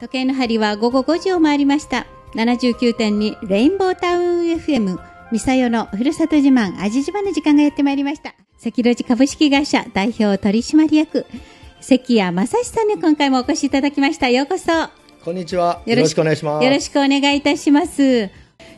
時計の針は午後5時を回りました。79.2レインボータウン FM ミサヨのふるさと自慢味自慢の時間がやってまいりました。関路寺株式会社代表取締役関谷正史さんに今回もお越しいただきました。ようこそ。こんにちは。よろしくお願いします。よろしくお願いいたします。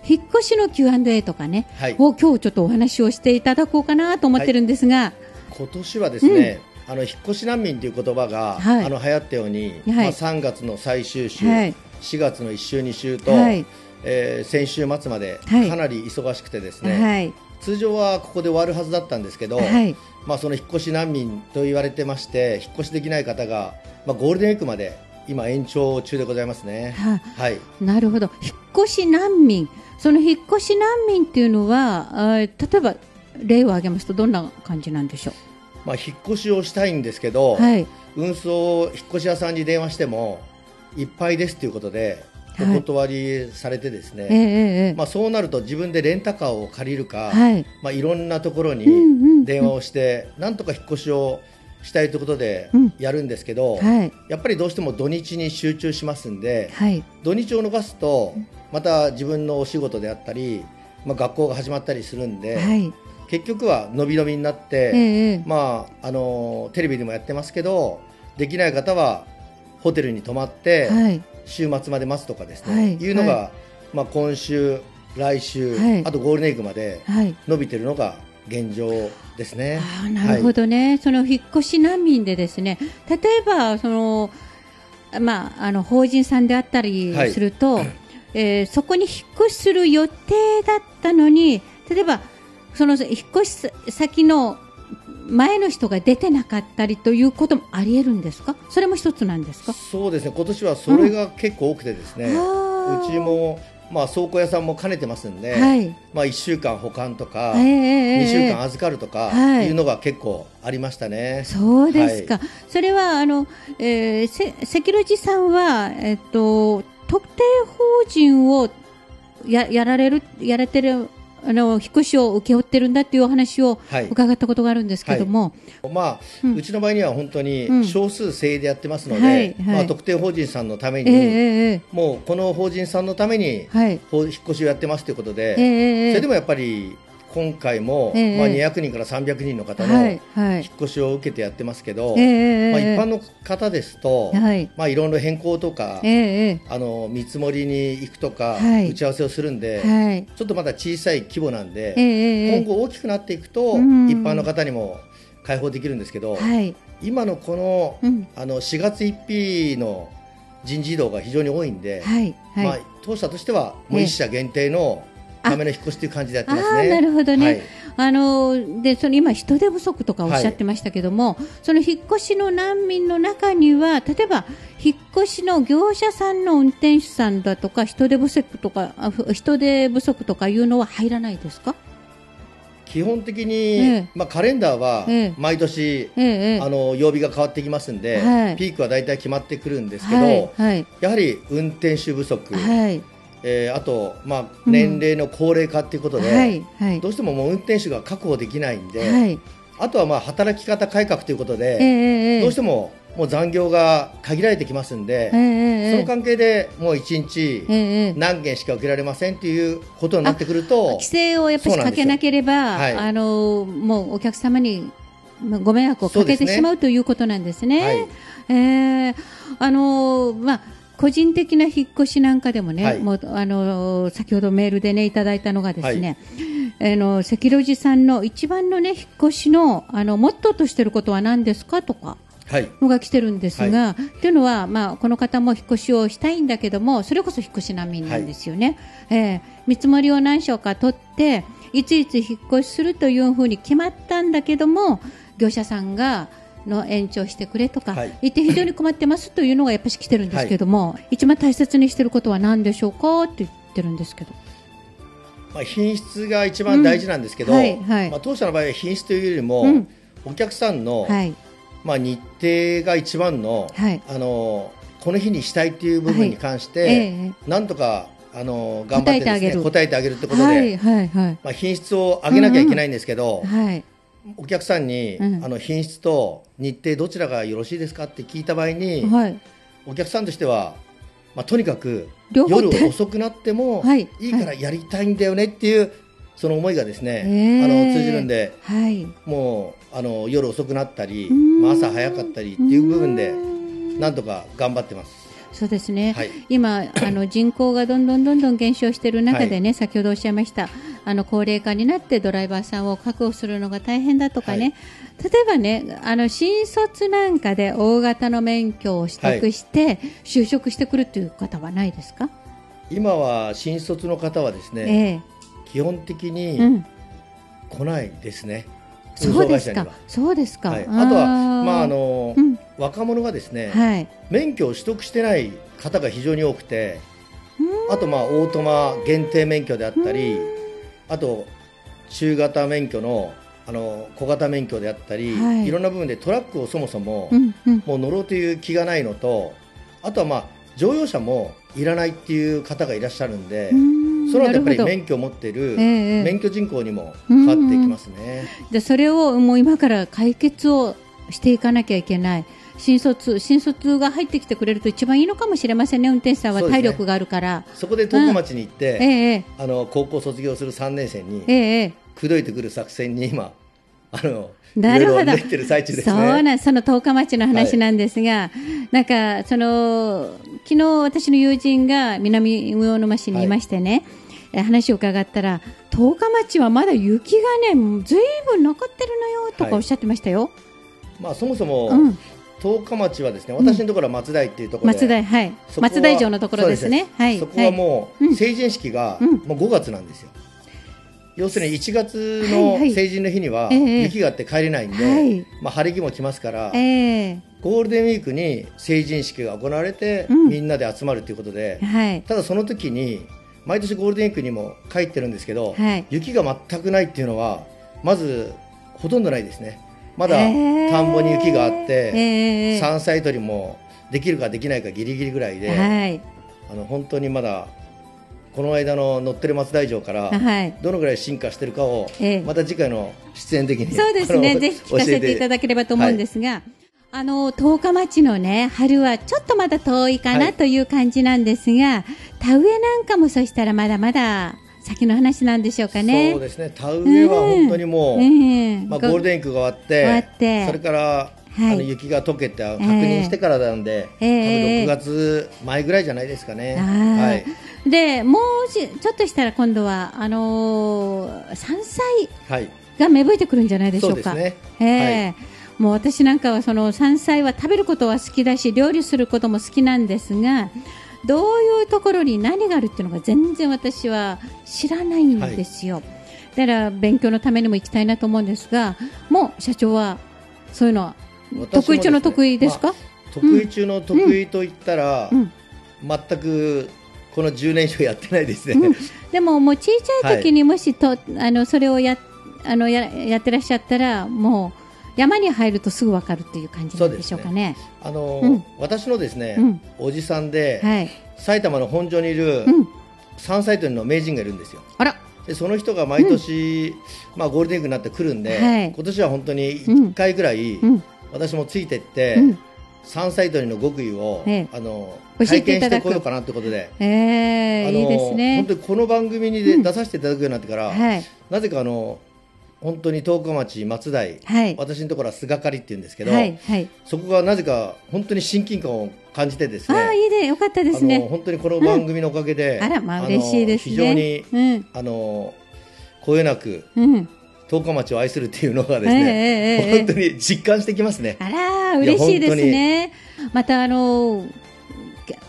引っ越しの Q&A とかね、はいを今日ちょっとお話をしていただこうかなと思ってるんですが、今年はですね、あの引っ越し難民という言葉が、はいあの流行ったように、はいまあ3月の最終週、はい4月の1週2週と、はいえー先週末まではいかなり忙しくてですね、はい、通常はここで終わるはずだったんですけど、はい、まあその引っ越し難民と言われてまして、引っ越しできない方がまあゴールデンウィークまで今延長中でございますね。ははい。なるほど。引っ越し難民。その引っ越し難民っていうのは、例えば例を挙げますとどんな感じなんでしょまあ引っ越しをしたいんですけど、う。はい。運送引っ越し屋さんに電話してもいっぱいですということでおはい断りされてですね、ええええええまあ、そうなると自分でレンタカーを借りるか、はい。まあ、いろんなところうんうんうんに電話をして、なんとか引っ越しをしたいということでうんやるんですけど、はい。やっぱりどうしても土日に集中しますんで、はい。土日を逃すとまた自分のお仕事であったり、まあ、学校が始まったりするんで、はい。結局は伸び伸びになって、ええええまあ、あのテレビでもやってますけどできない方はホテルに泊まって、はい。週末まで待つとかですね、はい。い、うのが、はまあ、今週、来週、はい。あとゴールデンウィークまではい。伸びてるのが現状ですね。ああ、なるほどね、その引っ越し難民でですね、例えば、その、まあ、あの、法人さんであったりはい。すると、えーそこに引っ越しする予定だったのに、例えば、その引っ越し先の前の人が出てなかったりということもあり得るんですか？それも一つなんですか？そうですね。今年はそれが結構多くてですね、あー。うちも、まあ、倉庫屋さんも兼ねてますんで、はい。まあ、1週間保管とか、ええええ2週間預かるとかはい。いうのが結構ありましたね。そうですか。それは、あの、えー、せ関路寺さんは、えっと、特定法人をややられる、やれてる、あの、引っ越しを請け負ってるんだっていうお話をはい。伺ったことがあるんですけども、まあ、ううんちの場合には本当うん。に少数制でやってますので、はい。はい。まあ、特定法人さんのためえに、えええもうこの法人さんのためにはい。引っ越しをやってますということで、ええええ。それでもやっぱり今回も、ええまあ、200人から300人の方の引っ。越しを受けてやってますけど、まあ、一ええ般の方ですと、はい。まあ、いろいろ変更とか、えええあの見積もりに行くとか、はい打ち合わせをするんで。ちょっとまだ小さい規模なんで、ええええ今後大きくなっていくと、うん一般の方にも開放できるんですけど、はい。今のこの,、うん。あの4月1日の人事異動が非常に多いんで。まあ、当社としてはもう一社限定のための引っ越しという感じでやってますね。なるほどね、はい。あのでその今、人手不足とかおっしゃってましたけども、その引っ越しの難民の中には例えば引っ越しの業者さんの運転手さんだとか人手不足とか人手不足とかいうのは入らないですか、基本的に、ええ。まあ、カレンダーはええ。毎年、え。あの曜日が変わってきますんで、はい。ピークは大体決まってくるんですけど、はいはい。やはり運転手不足、はいえーあと、まあ、うん。年齢の高齢化ということで、はいはい。どうしてももう運転手が確保できないんで、はい。あとはまあ働き方改革ということで、ええええどうしてももう残業が限られてきますんで、ええええその関係でもう1日何件しか受けられませんっていうことになってくると規、制をやっぱりかけなければ、はい。あのもうお客様にまあご迷惑をかけそうですね。てしまうということなんですね。はい。えーあのまあ個人的な引っ越しなんかでもね、はい。もうあの先ほどメールでねいただいたのがですね、あの関路寺さんの一番のね引っ越しのあのモットーとしていることは何ですかとか。はい、のが来てるんですが、とい。うのは、まあ、この方も引っ越しをしたいんだけどもそれこそ引っ越し難民なんですよね、えー見積もりを何所か取っていついつ引っ越しするというふうに決まったんだけども業者さんがの延長してくれとか、はい。言って非常に困ってますというのがやっぱり来てるんですけども、一番大切にしていることは何でしょうかって言ってるんですけど。まあ、品質が一番大事なんですけど、うん。はいはい。まあ、当社の場合は品質というよりも、うん。お客さんの、はい、まあ、日程が一番の,、はい。あのこの日にしたいっていう部分に関して、ええ。なんとかあの頑張ってね、答えてあげる。ってことで、はいはいはい。まあ、品質を上げなきゃいけないんですけど、はいお客さんに、うん。あの品質と日程どちらがよろしいですかって聞いた場合に、はい。お客さんとしてはまあ、とにかく夜遅くなってもはい。いいからやりたいんだよねっていうその思いがですね、へー。あの通じるんではい。もうあの夜遅くなったり、うん。まあ、朝早かったりっていう部分でうん。なんとか頑張ってます。そうですね、はい。今あの、人口がどんどんどんどん減少している中でね、先ほどおっしゃいましたあの高齢化になってドライバーさんを確保するのが大変だとかね、例えばねあの新卒なんかで大型の免許を取得して、就職してくるという方はないですか、今は新卒の方はですね、え基本的にん、来ないですね、そうですか。運送会社には、そうですか、はい、あとはまああのの、うん。若者がですね、はい、免許を取得してない方が非常に多くて、うん。あとまあオートマ限定免許であったり、あと中型免許のあの小型免許であったり、はい。い、ろんな部分でトラックをそもそも、うんうん。もう乗ろうという気がないのと、あとはまあ乗用車もいらないっていう方がいらっしゃるんで、うんその後やっぱり免許を持っているええ免許人口にも変わっていきますね。でそれをもう今から解決をしていかなきゃいけない。新卒新卒が入ってきてくれると一番いいのかもしれませんね、運転手さんは体力があるから。そこで十日町に行って、ええあの高校卒業する3年生にえ口説いてくる作戦に今あのなるほど。いろいろ練ってる最中ですそうね。なんその十日町の話なんですが、なんかその昨日私の友人が南魚沼市にいましてね、え話を伺ったら十日町はまだ雪がねずいぶん残ってるのよとかおっしゃってましたよ。まあそもそも、うん、十日町はですね、私のところは松台っていうところで、松台はい。松台城のところですね。はい。そこはもう、うん。成人式がうん。もう5月なんですよ。要するに1月はいのはい。成人の日にはええ雪があって帰れないんで、はい。まあ晴れ着も来ますから、えゴールデンウィークに成人式が行われて、うん。みんなで集まるということで。ただその時に毎年ゴールデンウィークにも帰ってるんですけど、はい。雪が全くないっていうのはまずほとんどないですね。まだええ田んぼに雪があって、ええ山菜採りもできるかできないかギリギリぐらいで、はい。あの本当にまだこの間の乗ってる松大城からはい。どのぐらい進化してるかを、ええまた次回の出演的にそうですね。ぜひ聞かせていただければと思うんですが、あの、十日町のね、春はちょっとまだ遠いかはないという感じなんですが、田植えなんかもそしたらまだまだ先の話なんでしょうかね。そうですね。田植えは本当にもう、ええ。まあ、ゴールデンウィークが終わって終わって。それから、はい。あの雪が溶けて確認してからなんで、ええ。多分6月前ぐらいじゃないですかね。はい。で、もうしちょっとしたら今度は、あのー山菜はい。が芽吹いてくるんじゃないでしょうか。そうですね。ええ。もう私なんかはその山菜は食べることは好きだし料理することも好きなんですがどういうところに何があるっていうのが全然私は知らないんですよ、だから勉強のためにも行きたいなと思うんですがもう社長はそういうのは得意中の得意ですか、まあ得意中の得意といったら、うん。全くこの10年以上やってないですね。うん。でももう小さい時にもしと、あのそれをやあのややってらっしゃったらもう山に入るとすぐ分かるっていう感じなんでしょうかね。あの、うん私のですね、うんおじさんで、はい。埼玉の本所にいるうん。山菜採りの名人がいるんですよ。あら。でその人が毎年、まあ、ゴールデンウィークになってくるんで、はい今年は本当に1回ぐらい、うん。私もついてって、うん。山菜採りの極意を、ええあの体験してこようかなということで、ええあのね本。当にこの番組にで、うん出させていただくようになってから、はい。なぜかあの本当に十日町松台、はい。私のところは菅刈りって言うんですけど、はい。はい。そこがなぜか本当に親近感を感じてですねああ、いいね。よかったですね。本当にこの番組のおかげで、あら、まあの嬉しいですね。非常にうん。あのこよなくうん。十日町を愛するっていうのがですええね、ええええ本当に実感してきますね。あら、嬉しいですね。また、あの、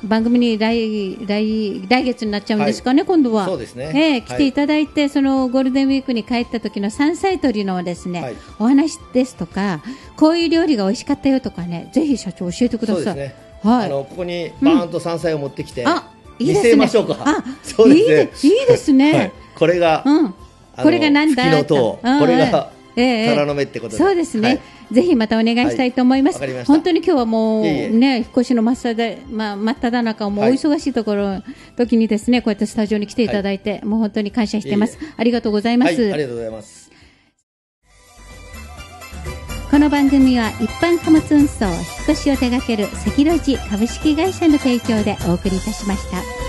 番組に来、来、来月になっちゃうんですかね、今度は。そうですね。ええ来ていたただいて、そのゴールデンウィークに帰った時の山菜採りのですね、はいお話ですとか、こういう料理が美味しかったよとかね、ぜひ社長教えてください。そうですね。はい。あのここにバーンと山菜を持ってきて、あ、いいですね。見せましょうかあ、そうですねいいですね。はい、これが、うん。これがなんだ吹きの塔、うんこれがええ虎の目ってことで、そうですね、はいぜひまたお願いしたいと思います。はい本当に今日はもうね、引っ越しの真っ只まあ、真っ只中、もうおはい忙しいところ、時にですね、こうやってスタジオに来ていただいて、もう本当に感謝しています。ありがとうございます。はい、ありがとうございます。この番組は一般貨物運送引っ越しを手掛ける関路寺株式会社の提供でお送りいたしました。